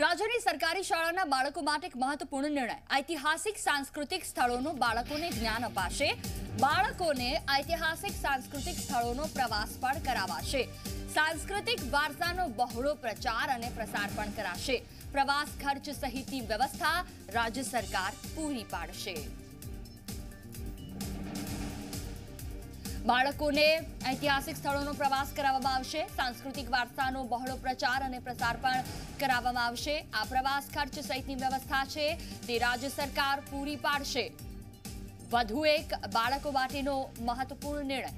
રાજ્યની સરકારી શાળાના બાળકો માટે એક મહત્વપૂર્ણ નિર્ણય. ઐતિહાસિક સાંસ્કૃતિક સ્થળોનું બાળકોને જ્ઞાન અપાશે. બાળકોને ઐતિહાસિક સાંસ્કૃતિક સ્થળોનો પ્રવાસ પણ કરાવાશે. સાંસ્કૃતિક વારસાનો બહોળો પ્રચાર અને પ્રસાર પણ કરાશે. પ્રવાસ ખર્ચ સહિતની વ્યવસ્થા રાજ્ય સરકાર પૂરી પાડશે. બાળકોને ઐતિહાસિક સ્થળોનો પ્રવાસ કરાવવામાં આવશે. સાંસ્કૃતિક વારસાનો બહોળો પ્રચાર અને પ્રસાર પણ કરાવવામાં આવશે. આ પ્રવાસ ખર્ચ સહિતની વ્યવસ્થા છે. તે રાજ્ય સરકાર પૂરી પાડશે. વધુ એક બાળકો માટેનો મહત્વપૂર્ણ નિર્ણય.